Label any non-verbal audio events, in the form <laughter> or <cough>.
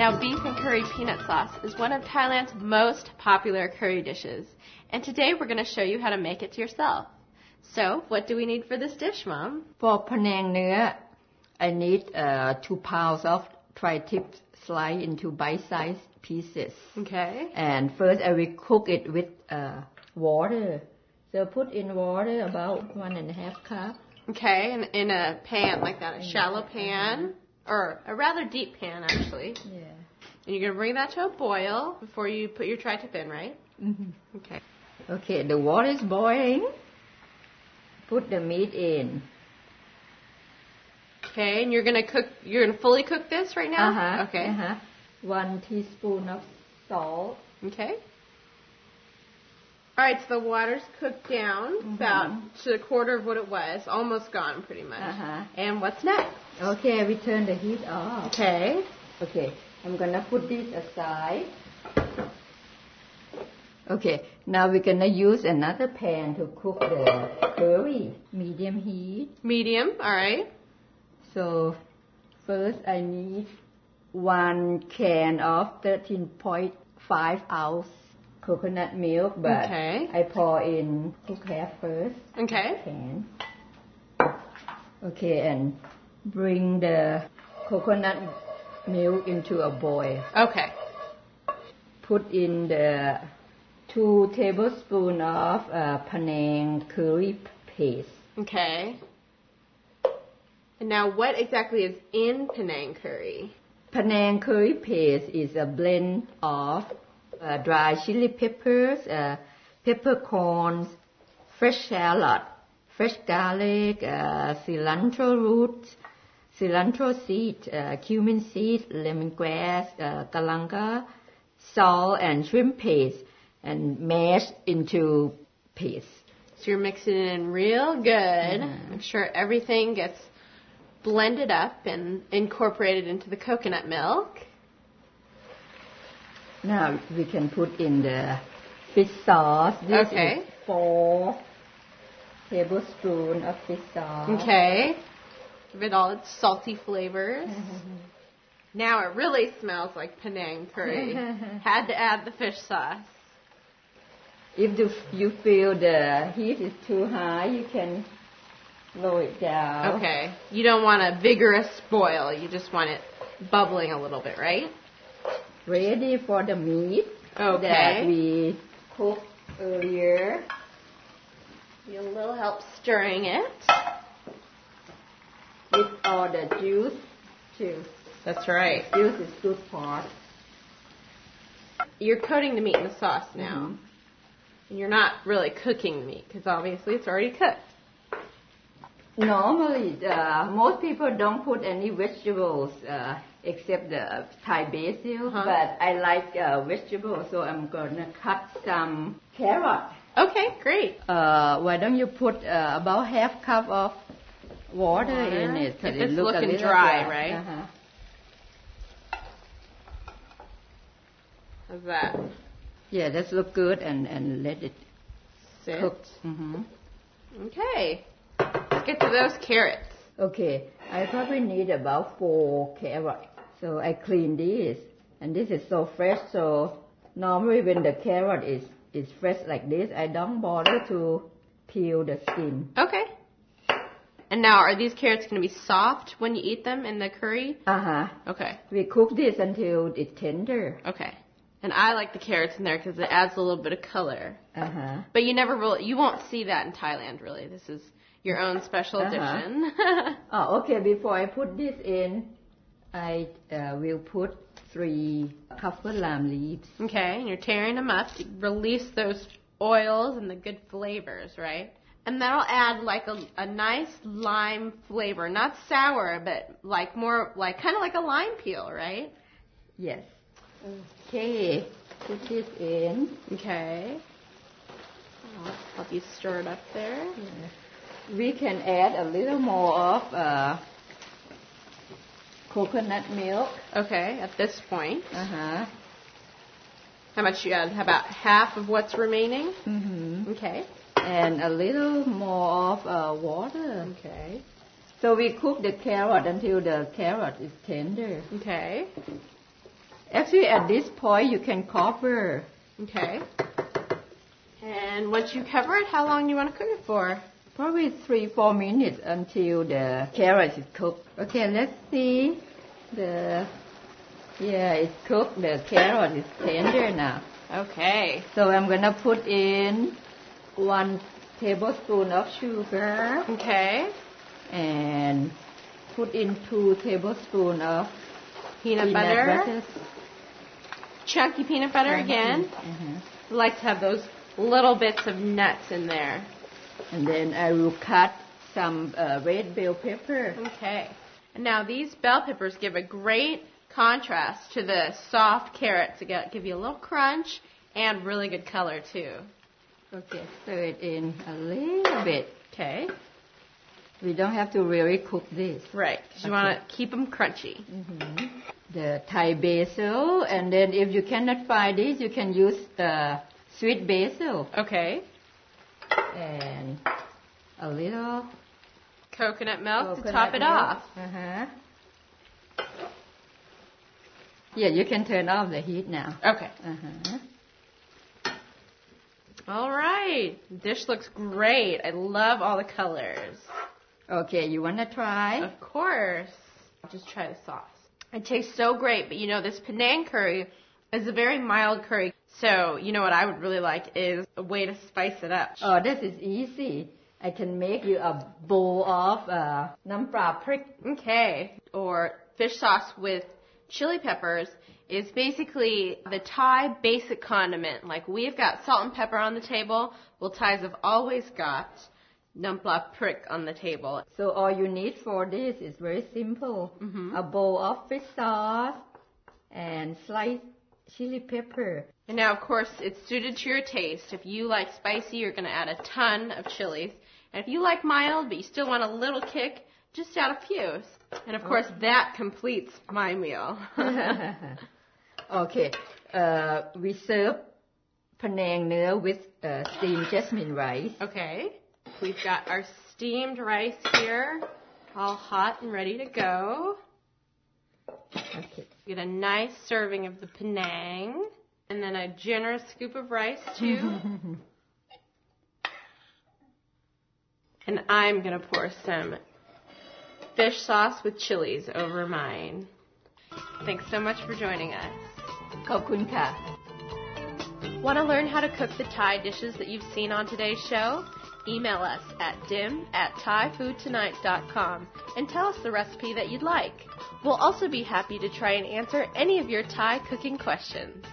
Now, beef and curry peanut sauce is one of Thailand's most popular curry dishes. And today we're going to show you how to make it yourself. So, what do we need for this dish, Mom? For Panang Nua, I need uh, two pounds of tri-tip sliced into bite-sized pieces. Okay. And first I will cook it with uh, water. So put in water about one and a half cup. Okay, in, in a pan like that, a shallow pan or a rather deep pan actually. Yeah. And you're going to bring that to a boil before you put your tri-tip in, right? hmm Okay. Okay, the water is boiling. Put the meat in. Okay, and you're going to cook, you're going to fully cook this right now? Uh-huh. Okay. Uh-huh. One teaspoon of salt. Okay. All right, so the water's cooked down Mm-hmm. about to a quarter of what it was, almost gone pretty much. Uh-huh. And what's next? Okay, we turn the heat off. Okay. Okay, I'm gonna put this aside. Okay, now we're gonna use another pan to cook the curry, medium heat. Medium, all right. So first I need one can of 13.5 ounce coconut milk, but Okay. I pour in cook first. Okay. Can. Okay, and bring the coconut milk into a boil. Okay. Put in the two tablespoons of uh, Panang curry paste. Okay. And now what exactly is in Panang curry? Panang curry paste is a blend of uh, dry chili peppers, uh, peppercorns, fresh shallot, fresh garlic, uh, cilantro roots, cilantro seed, uh, cumin seed, lemongrass, uh, galanga, salt, and shrimp paste, and mash into paste. So you're mixing it in real good. Make sure everything gets blended up and incorporated into the coconut milk. Now we can put in the fish sauce. This Okay. is four tablespoons of fish sauce. Okay. Give it all its salty flavors. <laughs> Now it really smells like Panang curry. <laughs> Had to add the fish sauce. If you, you feel the heat is too high, you can lower it down. Okay. You don't want a vigorous boil. You just want it bubbling a little bit, right? Ready for the meat that we cooked earlier. Need a little help stirring it. With all the juice too. That's right. Juice is good part. You're coating the meat in the sauce now. Mhm. And you're not really cooking the meat because obviously it's already cooked. Normally, uh, most people don't put any vegetables uh, except the Thai basil, Uh-huh. but I like uh, vegetables, so I'm gonna cut some carrot. Okay, great. Uh, why don't you put uh, about half cup of water, Water. in it? If it it's look looking dry, dry. right? Uh-huh. How's that? Yeah, that's look good, and and let it Sit. cook. hmm Okay. Let's get to those carrots. Okay, I probably need about four carrots. So I clean these, and this is so fresh. So normally when the carrot is is fresh like this, I don't bother to peel the skin. Okay. And now, are these carrots going to be soft when you eat them in the curry? Uh huh. Okay. We cook this until it's tender. Okay. And I like the carrots in there because it adds a little bit of color. Uh huh. But you never really, you won't see that in Thailand, really. This is your own special Uh-huh. edition. <laughs> Oh, okay. Before I put this in, I uh, will put three kaffir lime leaves. okay, and you're tearing them up to release those oils and the good flavors, right? And that'll add like a, a nice lime flavor, not sour, but like more, like kind of like a lime peel, right? Yes. Okay. Put this in. Okay. I'll help you stir it up there. We can add a little more of uh, coconut milk. Okay, at this point. Uh huh. How much you add? About half of what's remaining? Mm-hmm. Okay. And a little more of uh, water. Okay. So we cook the carrot until the carrot is tender. Okay. Actually, at this point, you can cover. Okay. And once you cover it, how long do you want to cook it for? Probably three, four minutes until the carrot is cooked. Okay, let's see. The yeah, it's cooked. The carrot is tender now. Okay. So I'm gonna put in one tablespoon of sugar Okay. and put in two tablespoons of Peanut, butter. Chunky peanut butter again. I like to have those little bits of nuts in there. And then I will cut some uh, red bell pepper. Okay. Now these bell peppers give a great contrast to the soft carrots. Get- give you a little crunch and really good color too. Okay, stir it in a little bit. Okay. We don't have to really cook this. Right. 'cause you Okay. want to keep them crunchy. The Thai basil, and then if you cannot find this, you can use the sweet basil Okay. And a little Coconut milk to coconut top it milk. off. Uh-huh. Yeah, you can turn off the heat now. Okay. Uh-huh. All right. Dish looks great. I love all the colors. Okay, you wanna try? Of course. I'll just try the sauce. It tastes so great, but you know, this Panang curry is a very mild curry. So, you know what I would really like is a way to spice it up. Oh, this is easy. I can make you a bowl of uh, nam pla prik. Okay. Or fish sauce with chili peppers is basically the Thai basic condiment. Like we've got salt and pepper on the table. Well, Thais have always got nam pla prik on the table. So all you need for this is very simple. A bowl of fish sauce and sliced chili pepper. And now, of course, it's suited to your taste. If you like spicy, you're going to add a ton of chilies. And if you like mild, but you still want a little kick, just add a few. And of course, that completes my meal. <laughs> okay. Uh, we serve Panang with uh, steamed jasmine rice. Okay. We've got our steamed rice here, all hot and ready to go. Okay. Get a nice serving of the Panang and then a generous scoop of rice too. <laughs> and I'm gonna pour some fish sauce with chilies over mine. Thanks so much for joining us. Kokun. Want to learn how to cook the Thai dishes that you've seen on today's show? Email us at dim at ThaiFoodTonight.com and tell us the recipe that you'd like. We'll also be happy to try and answer any of your Thai cooking questions.